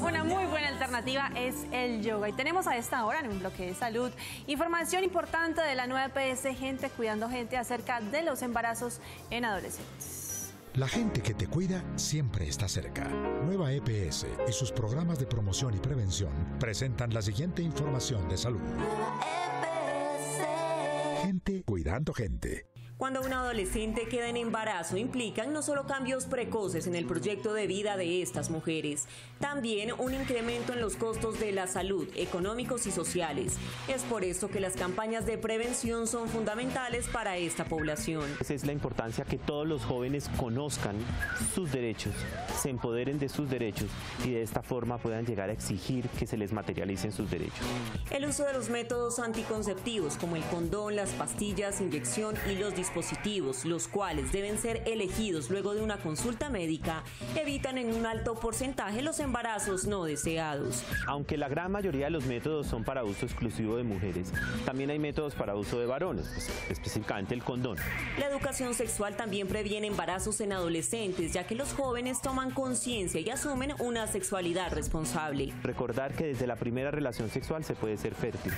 Una muy buena alternativa es el yoga. Y tenemos a esta hora en un bloque de salud información importante de la nueva EPS Gente Cuidando Gente acerca de los embarazos en adolescentes. La gente que te cuida siempre está cerca. Nueva EPS y sus programas de promoción y prevención presentan la siguiente información de salud. Gente cuidando gente. Cuando un adolescente queda en embarazo implican no solo cambios precoces en el proyecto de vida de estas mujeres, también un incremento en los costos de la salud, económicos y sociales. Es por eso que las campañas de prevención son fundamentales para esta población. Esa es la importancia que todos los jóvenes conozcan sus derechos, se empoderen de sus derechos y de esta forma puedan llegar a exigir que se les materialicen sus derechos. El uso de los métodos anticonceptivos como el condón, las pastillas, inyección y los dispositivos, los cuales deben ser elegidos luego de una consulta médica, evitan en un alto porcentaje los embarazos no deseados. Aunque la gran mayoría de los métodos son para uso exclusivo de mujeres, también hay métodos para uso de varones, pues, específicamente el condón. La educación sexual también previene embarazos en adolescentes, ya que los jóvenes toman conciencia y asumen una sexualidad responsable. Recordar que desde la primera relación sexual se puede ser fértil,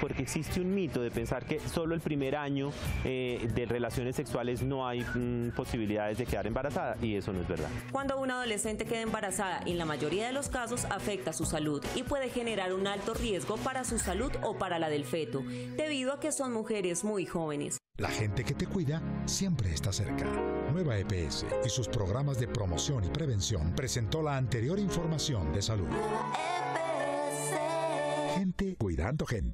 porque existe un mito de pensar que solo el primer año eh, de relaciones sexuales no hay mm, posibilidades de quedar embarazada y eso no es verdad. Cuando una adolescente queda embarazada, en la mayoría de los casos afecta su salud y puede generar un alto riesgo para su salud o para la del feto, debido a que son mujeres muy jóvenes. La gente que te cuida siempre está cerca. Nueva EPS y sus programas de promoción y prevención presentó la anterior información de salud. Gente cuidando gente.